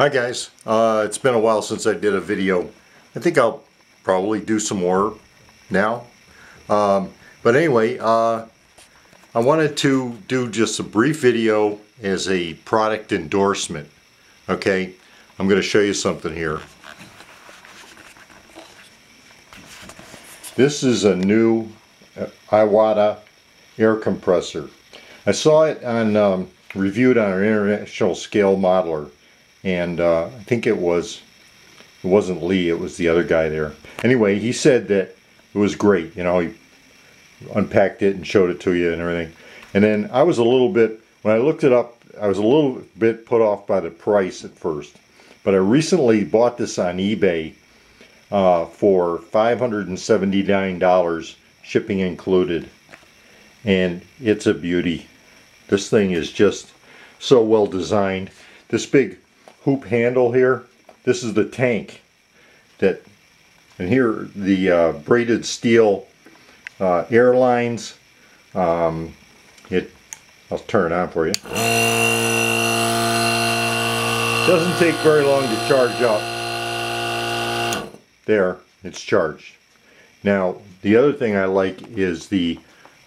Hi guys, uh, it's been a while since I did a video. I think I'll probably do some more now. Um, but anyway, uh, I wanted to do just a brief video as a product endorsement. Okay, I'm going to show you something here. This is a new uh, Iwata air compressor. I saw it on um, reviewed on our international scale modeler and uh, I think it was it wasn't Lee it was the other guy there. Anyway he said that it was great you know he unpacked it and showed it to you and everything. And then I was a little bit when I looked it up I was a little bit put off by the price at first. But I recently bought this on eBay uh, for $579 shipping included. And it's a beauty. This thing is just so well designed. This big hoop handle here. This is the tank that, and here the uh, braided steel uh, air lines. Um, it, I'll turn it on for you. Doesn't take very long to charge up. There, it's charged. Now, the other thing I like is the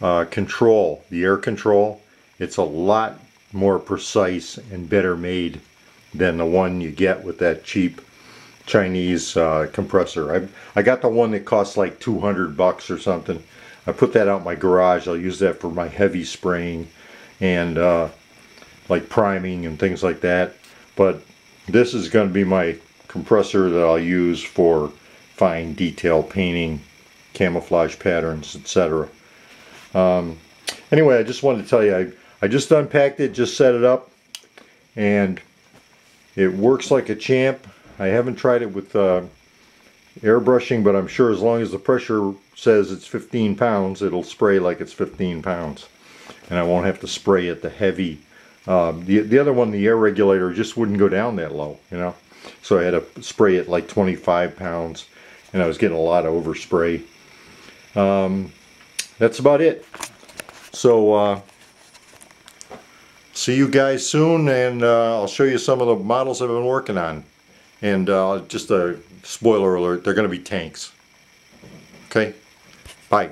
uh, control, the air control. It's a lot more precise and better made than the one you get with that cheap Chinese uh, compressor. I, I got the one that costs like 200 bucks or something. I put that out in my garage. I'll use that for my heavy spraying and uh, like priming and things like that. But this is going to be my compressor that I'll use for fine detail painting, camouflage patterns, etc. Um, anyway, I just wanted to tell you, I, I just unpacked it, just set it up, and it works like a champ. I haven't tried it with uh, airbrushing, but I'm sure as long as the pressure says it's 15 pounds, it'll spray like it's 15 pounds. And I won't have to spray at the heavy. Uh, the, the other one, the air regulator, just wouldn't go down that low, you know. So I had to spray it like 25 pounds, and I was getting a lot of overspray. Um, that's about it. So, uh, see you guys soon and uh, I'll show you some of the models I've been working on. And uh, just a spoiler alert they're gonna be tanks. Okay? Bye